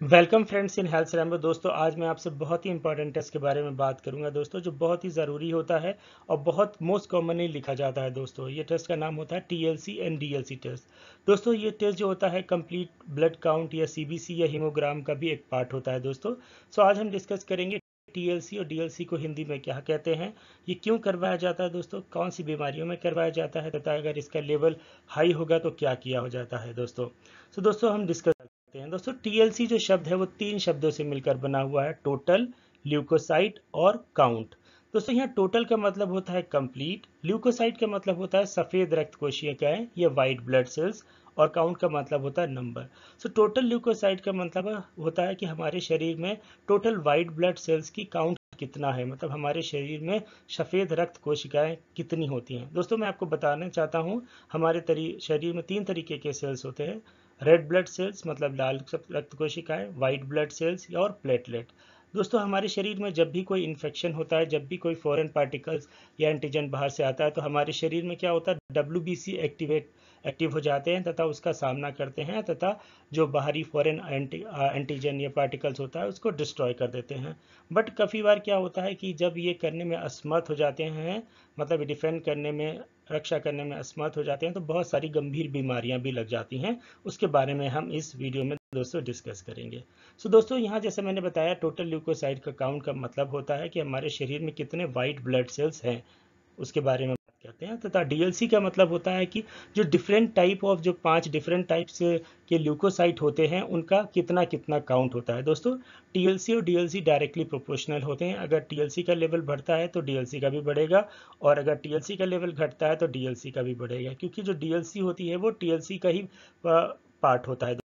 Welcome friends in health Rambo. दोस्तों, आज मैं आपसे बहुत ही इंपॉर्टेंट टेस्ट के बारे में बात करूँगा दोस्तों, जो बहुत ही ज़रूरी होता है और बहुत मोस्ट कॉमनली लिखा जाता है दोस्तों। ये टेस्ट का नाम होता है टीएलसी एंड डीएलसी टेस्ट दोस्तों, ये टेस्ट जो होता है कंप्लीट ब्लड काउंट या सीबीसी या हीमोग्राम का भी एक पार्ट होता है दोस्तों। सो आज हम डिस्कस करेंगे टीएलसी और डीएलसी को हिंदी में क्या कहते हैं, ये क्यों करवाया जाता है दोस्तों, कौन सी बीमारियों में करवाया जाता है, तथा अगर इसका लेवल हाई होगा तो क्या किया हो जाता है दोस्तों। सो दोस्तों, हम डिस्कस करते हैं। दोस्तों टीएलसी जो शब्द है, वो तीन शब्दों से मिलकर बना हुआ है टोटल ल्यूकोसाइट और काउंट दोस्तों, यहाँ टोटल का मतलब होता है कंप्लीट ल्यूकोसाइट का मतलब होता है सफ़ेद रक्त कोशिकाएँ या वाइट ब्लड सेल्स और काउंट का मतलब होता है नंबर सो टोटल ल्यूकोसाइट का मतलब होता है कि हमारे शरीर में टोटल वाइट ब्लड सेल्स की काउंट कितना है? मतलब हमारे शरीर में सफ़ेद रक्त कोशिकाएँ कितनी होती हैं? दोस्तों, मैं आपको बताना चाहता हूँ, हमारे शरीर में तीन तरीके के सेल्स होते हैं। रेड ब्लड सेल्स मतलब लाल रक्त कोशिकाएँ वाइट ब्लड सेल्स और प्लेटलेट दोस्तों, हमारे शरीर में जब भी कोई इन्फेक्शन होता है, जब भी कोई फॉरेन पार्टिकल्स या एंटीजन बाहर से आता है तो हमारे शरीर में क्या होता है? डब्ल्यूबीसी एक्टिवेट एक्टिव हो जाते हैं तथा उसका सामना करते हैं तथा जो बाहरी फॉरेन एंटी एंटीजन या पार्टिकल्स होता है उसको डिस्ट्रॉय कर देते हैं। बट काफ़ी बार क्या होता है कि जब ये करने में असमर्थ हो जाते हैं मतलब डिफेंड करने में रक्षा करने में असमर्थ हो जाते हैं तो बहुत सारी गंभीर बीमारियाँ भी लग जाती हैं। उसके बारे में हम इस वीडियो में दोस्तों डिस्कस करेंगे। सो so, दोस्तों यहाँ जैसे मैंने बताया टोटल ल्यूकोसाइड का काउंट का मतलब होता है कि हमारे शरीर में कितने वाइट ब्लड सेल्स हैं उसके बारे में कहते हैं, तथा डीएलसी का मतलब होता है कि जो डिफरेंट टाइप ऑफ़ जो पाँच डिफरेंट टाइप्स के ल्यूकोसाइट होते हैं, उनका कितना कितना काउंट होता है। दोस्तों टीएलसी और डीएलसी डायरेक्टली प्रोपोर्शनल होते हैं। अगर टीएलसी का लेवल बढ़ता है तो डीएलसी का भी बढ़ेगा, और अगर टीएलसी का लेवल घटता है तो डीएलसी का भी बढ़ेगा, क्योंकि जो डीएलसी होती है, वो टीएलसी का ही पार्ट होता है।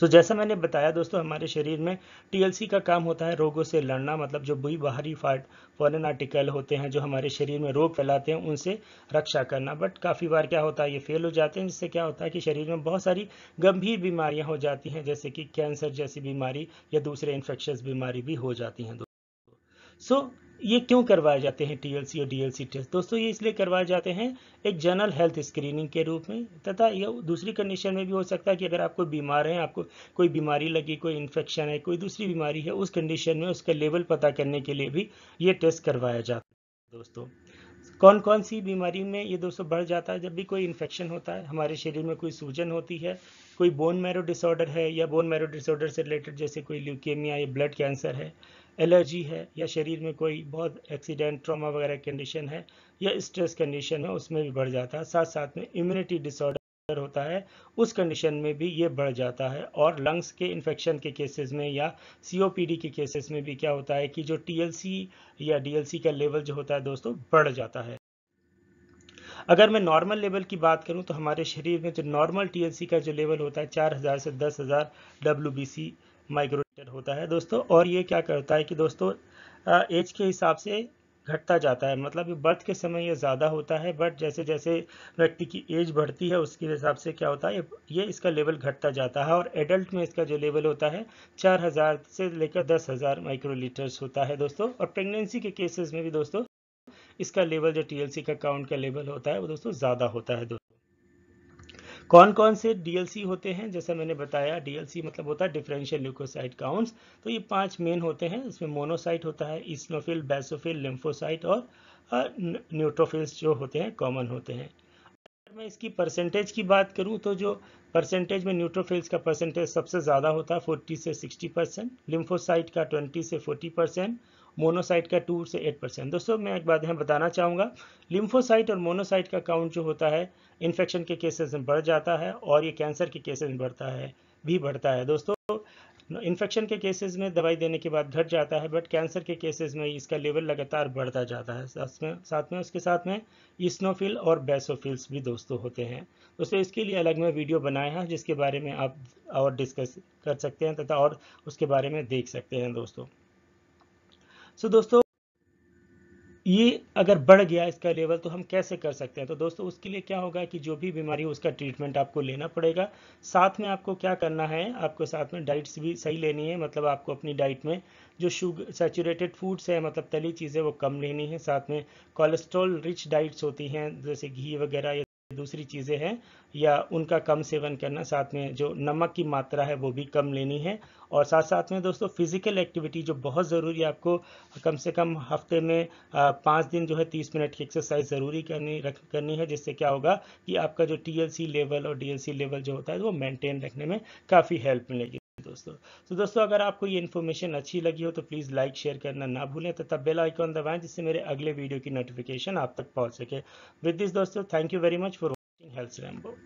सो so, जैसा मैंने बताया दोस्तों हमारे शरीर में टीएलसी का काम होता है रोगों से लड़ना मतलब जो बुरी बाहरी फाट फॉरन आर्टिकल होते हैं जो हमारे शरीर में रोग फैलाते हैं उनसे रक्षा करना। बट काफ़ी बार क्या होता है ये फेल हो जाते हैं जिससे क्या होता है कि शरीर में बहुत सारी गंभीर बीमारियाँ हो जाती हैं जैसे कि कैंसर जैसी बीमारी या दूसरे इन्फेक्शस बीमारी भी हो जाती हैं सो so, ये क्यों करवाए जाते हैं टीएलसी और डीएलसी टेस्ट? दोस्तों, ये इसलिए करवाए जाते हैं एक जनरल हेल्थ स्क्रीनिंग के रूप में, तथा ये दूसरी कंडीशन में भी हो सकता है कि अगर आप कोई बीमार हैं, आपको कोई बीमारी लगी, कोई इन्फेक्शन है, कोई दूसरी बीमारी है, उस कंडीशन में उसका लेवल पता करने के लिए भी ये टेस्ट करवाया जाता है। दोस्तों कौन कौन सी बीमारी में ये दोस्तों बढ़ जाता है? जब भी कोई इन्फेक्शन होता है, हमारे शरीर में कोई सूजन होती है कोई बोन मैरो डिसऑर्डर है या बोन मैरो डिसऑर्डर से रिलेटेड जैसे कोई ल्यूकेमिया या ब्लड कैंसर है एलर्जी है या शरीर में कोई बहुत एक्सीडेंट ट्रॉमा वगैरह कंडीशन है या स्ट्रेस कंडीशन है, उसमें भी बढ़ जाता है। साथ साथ में इम्यूनिटी डिसऑर्डर होता है, उस कंडीशन में भी ये बढ़ जाता है और लंग्स के इन्फेक्शन के केसेस में या सीओपीडी के केसेस में भी क्या होता है कि जो टीएलसी या डीएलसी का लेवल जो होता है दोस्तों, बढ़ जाता है। अगर मैं नॉर्मल लेवल की बात करूँ तो हमारे शरीर में जो नॉर्मल टीएलसी का जो लेवल होता है 4000 से दस 10000 डब्ल्यूबीसी माइक्रोलीटर होता है दोस्तों। और ये क्या करता है कि दोस्तों एज के हिसाब से घटता जाता है। मतलब बर्थ के समय ये ज़्यादा होता है बट जैसे जैसे व्यक्ति की एज बढ़ती है, उसके हिसाब से क्या होता है, ये इसका लेवल घटता जाता है। और एडल्ट में इसका जो लेवल होता है, चार हज़ार से लेकर दस हज़ार माइक्रोलीटर्स होता है दोस्तों। और प्रेगनेंसी के केसेस में भी दोस्तों इसका लेवल, जो टीएलसी का काउंट का लेवल होता है, वो दोस्तों ज़्यादा होता है, दोस्तों। कौन कौन से डीएलसी होते हैं? जैसा मैंने बताया, डीएलसी मतलब होता है डिफरेंशियल ल्यूकोसाइट काउंट्स तो ये पाँच मेन होते हैं। इसमें मोनोसाइट होता है इस्नोफिल बैसोफिल लिम्फोसाइट और न्यूट्रोफिल्स जो होते हैं कॉमन होते हैं। अगर मैं इसकी परसेंटेज की बात करूँ तो जो परसेंटेज में न्यूट्रोफिल्स का परसेंटेज सबसे ज़्यादा होता है 40 से 60 परसेंट लिम्फोसाइट का 20 से 40 परसेंट मोनोसाइट का टू से एट परसेंट। दोस्तों, मैं एक बात यहाँ बताना चाहूँगा, लिम्फोसाइट और मोनोसाइट का काउंट जो होता है इन्फेक्शन के केसेस में बढ़ जाता है और ये कैंसर के केसेस में बढ़ता है, भी बढ़ता है। दोस्तों इन्फेक्शन के केसेस में दवाई देने के बाद घट जाता है बट कैंसर के केसेस में इसका लेवल लगातार बढ़ता जाता है। साथ में साथ में, उसके साथ में इस्नोफिल और बेसोफिल्स भी दोस्तों होते हैं। दोस्तों, इसके लिए अलग में वीडियो बनाया है, जिसके बारे में आप और डिस्कस कर सकते हैं तथा और उसके बारे में देख सकते हैं दोस्तों। सो दोस्तों, ये अगर बढ़ गया इसका लेवल तो हम कैसे कर सकते हैं? तो दोस्तों, उसके लिए क्या होगा कि जो भी बीमारी हो, उसका ट्रीटमेंट आपको लेना पड़ेगा। साथ में आपको क्या करना है, आपको साथ में डाइट्स भी सही लेनी है। मतलब आपको अपनी डाइट में जो शुगर सेचूरेटेड फूड्स है मतलब तली चीज़ें, वो कम लेनी है। साथ में कोलेस्ट्रॉल रिच डाइट्स होती हैं, जैसे घी वगैरह दूसरी चीज़ें हैं, या उनका कम सेवन करना, साथ में जो नमक की मात्रा है, वो भी कम लेनी है। और साथ साथ में दोस्तों फ़िज़िकल एक्टिविटी जो बहुत ज़रूरी है, आपको कम से कम हफ़्ते में पाँच दिन जो है, तीस मिनट की एक्सरसाइज ज़रूरी करनी, रख, करनी है, जिससे क्या होगा कि आपका जो टीएलसी लेवल और डीएलसी लेवल जो होता है, वो मेंटेन रखने में काफ़ी हेल्प मिलेगी। दोस्तों। तो दोस्तों, अगर आपको ये इन्फॉर्मेशन अच्छी लगी हो तो प्लीज़ लाइक शेयर करना ना भूलें तथा बेल आइकॉन दबाएँ, जिससे मेरे अगले वीडियो की नोटिफिकेशन आप तक पहुँच सके। विद दिस दोस्तों thank you very much for watching health Rambo